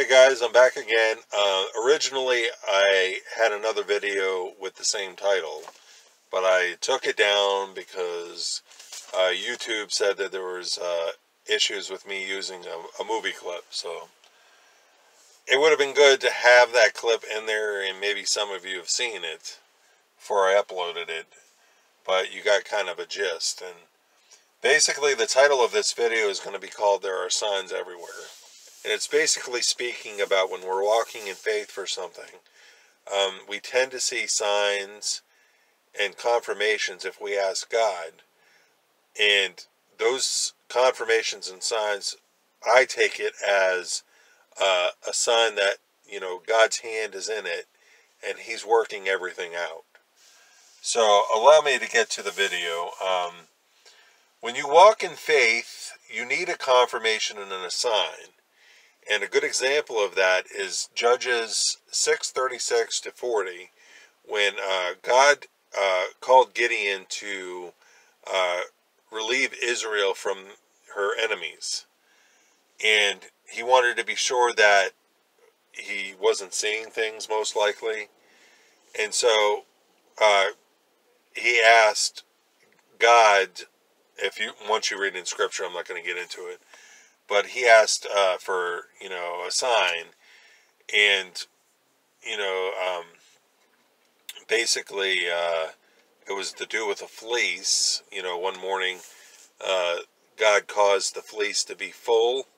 Hey guys, I'm back again. Uh, originally, I had another video with the same title, but I took it down because uh, YouTube said that there was uh, issues with me using a, a, movie clip. So it would have been good to have that clip in there, and maybe some of you have seen it before I uploaded it. But you got kind of a gist, and basically the title of this video is going to be called "There Are Signs Everywhere." And it's basically speaking about when we're walking in faith for something, um, we tend to see signs and confirmations if we ask God. And those confirmations and signs, I take it as uh, a sign that, you know, God's hand is in it and He's working everything out. So allow me to get to the video. Um, when you walk in faith, you need a confirmation and a sign. And a good example of that is Judges 6:36 to 40, when uh, God uh, called Gideon to uh, relieve Israel from her enemies, and he wanted to be sure that he wasn't seeing things most likely, and so uh, he asked God. If you once you read in Scripture, I'm not going to get into it but he asked uh, for you know a sign, and you know um, basically uh, it was to do with a fleece. You know, one morning uh, God caused the fleece to be full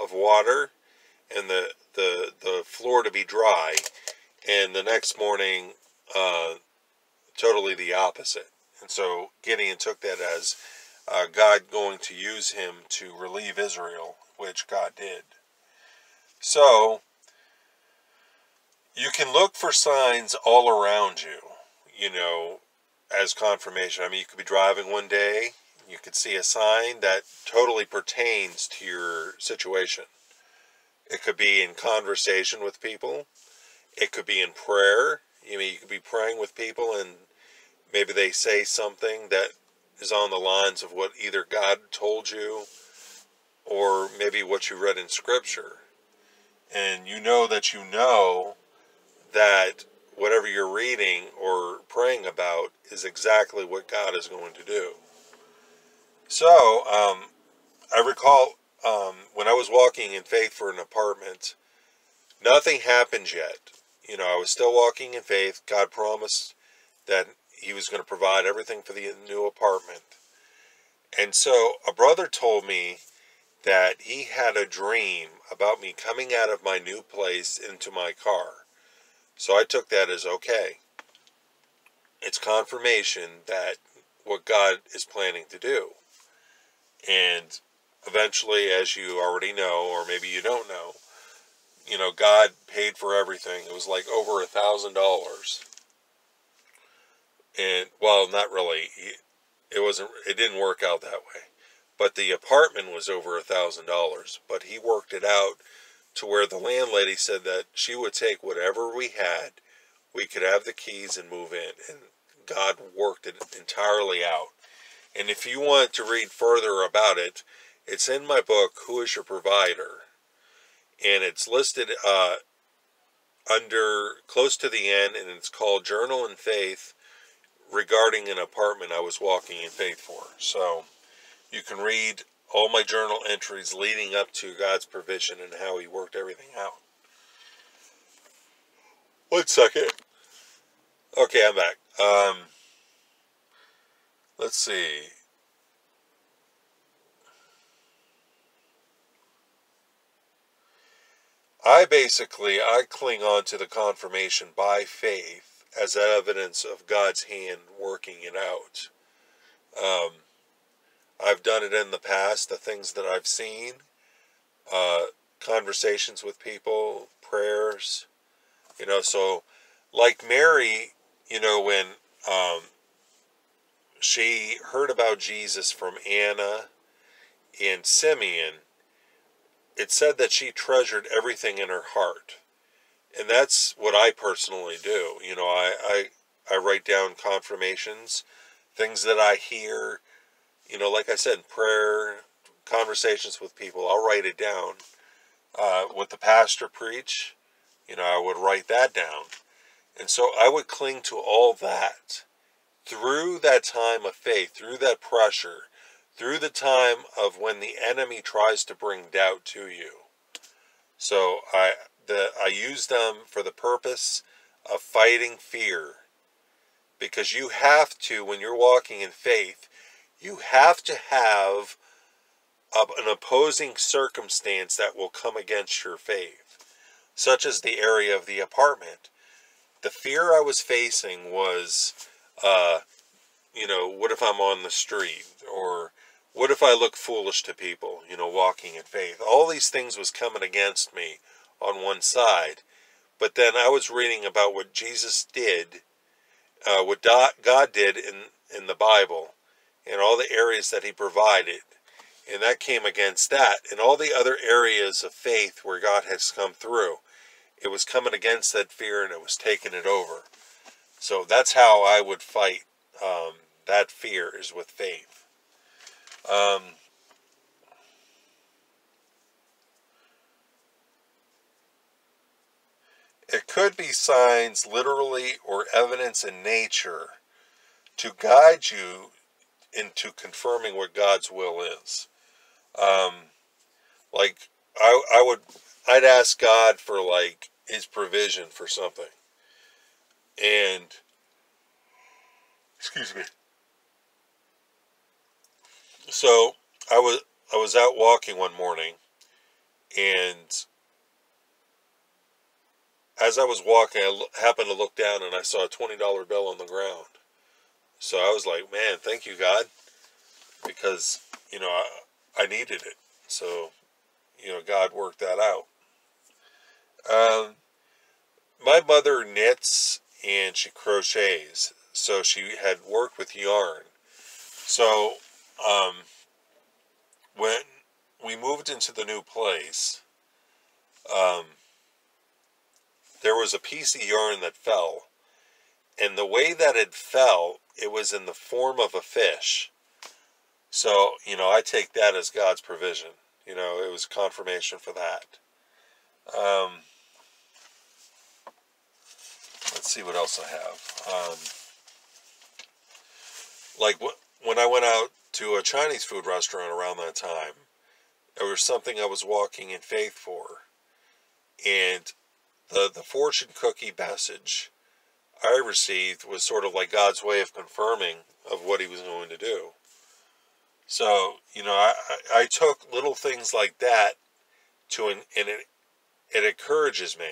of water, and the the the floor to be dry, and the next morning uh, totally the opposite. And so Gideon took that as uh, God going to use him to relieve Israel which God did. So, you can look for signs all around you, you know, as confirmation. I mean, you could be driving one day, you could see a sign that totally pertains to your situation. It could be in conversation with people, it could be in prayer. You mean, you could be praying with people and maybe they say something that is on the lines of what either God told you or maybe what you read in Scripture. And you know that you know that whatever you're reading or praying about is exactly what God is going to do. So, um, I recall um, when I was walking in faith for an apartment, nothing happened yet. You know, I was still walking in faith. God promised that He was going to provide everything for the new apartment. And so a brother told me that he had a dream about me coming out of my new place into my car. So I took that as okay. It's confirmation that what God is planning to do. And eventually, as you already know, or maybe you don't know, you know, God paid for everything. It was like over a thousand dollars. And well, not really. It wasn't. It didn't work out that way but the apartment was over a thousand dollars. But he worked it out to where the landlady said that she would take whatever we had, we could have the keys and move in. And God worked it entirely out. And if you want to read further about it, it's in my book, Who is Your Provider? And it's listed uh, under close to the end, and it's called Journal in Faith regarding an apartment I was walking in faith for. So you can read all my journal entries leading up to God's provision and how He worked everything out. One second. Okay, I'm back. Um, let's see. I basically I cling on to the confirmation by faith as evidence of God's hand working it out. Um, I've done it in the past, the things that I've seen, uh, conversations with people, prayers, you know, so like Mary, you know, when um, she heard about Jesus from Anna and Simeon, it said that she treasured everything in her heart. And that's what I personally do. You know, I, I, I write down confirmations, things that I hear, you know, like I said, prayer, conversations with people, I'll write it down uh, what the pastor preach, you know, I would write that down. And so I would cling to all that through that time of faith, through that pressure, through the time of when the enemy tries to bring doubt to you. So I the I use them for the purpose of fighting fear. Because you have to when you're walking in faith, you have to have an opposing circumstance that will come against your faith, such as the area of the apartment. The fear I was facing was, uh, you know, what if I'm on the street? Or what if I look foolish to people, you know, walking in faith? All these things was coming against me on one side. But then I was reading about what Jesus did, uh, what God did in, in the Bible, and all the areas that he provided. And that came against that. And all the other areas of faith where God has come through, it was coming against that fear and it was taking it over. So that's how I would fight um, that fear is with faith. Um, it could be signs literally or evidence in nature to guide you into confirming what God's will is. Um, like I, I would, I'd ask God for like His provision for something, and excuse me. So I was I was out walking one morning, and as I was walking, I happened to look down and I saw a twenty dollar bill on the ground. So I was like, "Man, thank you, God," because you know I, I needed it. So you know, God worked that out. Um, my mother knits and she crochets, so she had worked with yarn. So um, when we moved into the new place, um, there was a piece of yarn that fell. And the way that it fell, it was in the form of a fish. So, you know, I take that as God's provision. You know, it was confirmation for that. Um, let's see what else I have. Um, like when I went out to a Chinese food restaurant around that time. There was something I was walking in faith for. And the, the fortune cookie message I received was sort of like God's way of confirming of what he was going to do. So, you know, I, I took little things like that to, an, and it, it encourages me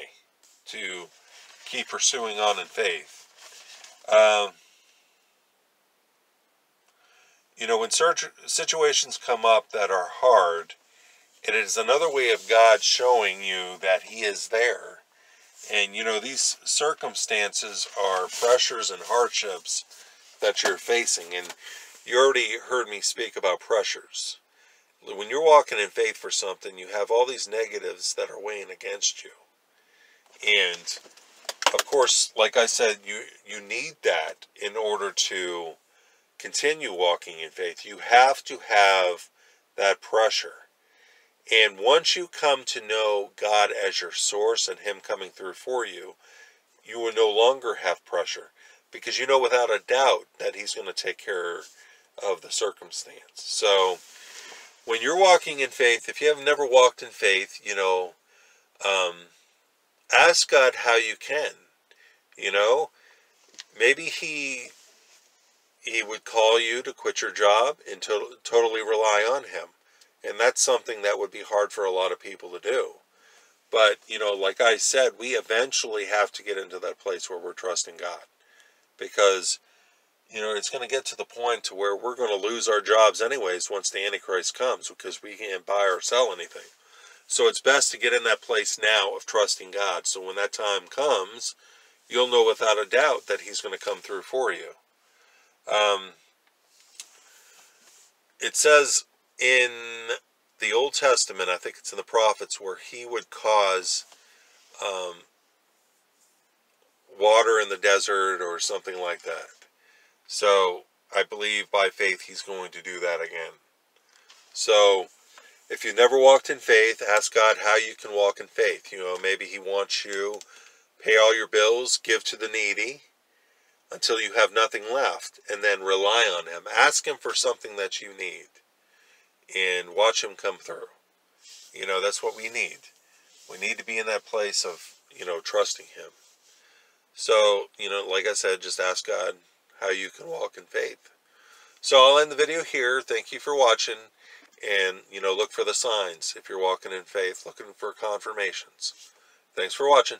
to keep pursuing on in faith. Um, you know, when situations come up that are hard, it is another way of God showing you that He is there. And, you know, these circumstances are pressures and hardships that you're facing. And you already heard me speak about pressures. When you're walking in faith for something, you have all these negatives that are weighing against you. And, of course, like I said, you, you need that in order to continue walking in faith, you have to have that pressure. And once you come to know God as your source and Him coming through for you, you will no longer have pressure because you know without a doubt that He's going to take care of the circumstance. So, when you're walking in faith, if you have never walked in faith, you know, um, ask God how you can. You know, maybe He he would call you to quit your job and to- totally rely on him. And that's something that would be hard for a lot of people to do. But, you know, like I said, we eventually have to get into that place where we're trusting God. Because, you know, it's going to get to the point to where we're going to lose our jobs anyways once the Antichrist comes because we can't buy or sell anything. So it's best to get in that place now of trusting God. So when that time comes, you'll know without a doubt that He's going to come through for you. Um, it says in the Old Testament, I think it's in the prophets, where he would cause um, water in the desert or something like that. So I believe by faith he's going to do that again. So if you've never walked in faith, ask God how you can walk in faith. You know, maybe He wants you pay all your bills, give to the needy until you have nothing left, and then rely on Him. Ask Him for something that you need and watch Him come through. You know, that's what we need. We need to be in that place of, you know, trusting Him. So, you know, like I said, just ask God how you can walk in faith. So I'll end the video here. Thank you for watching. And, you know, look for the signs. If you're walking in faith, looking for confirmations. Thanks for watching.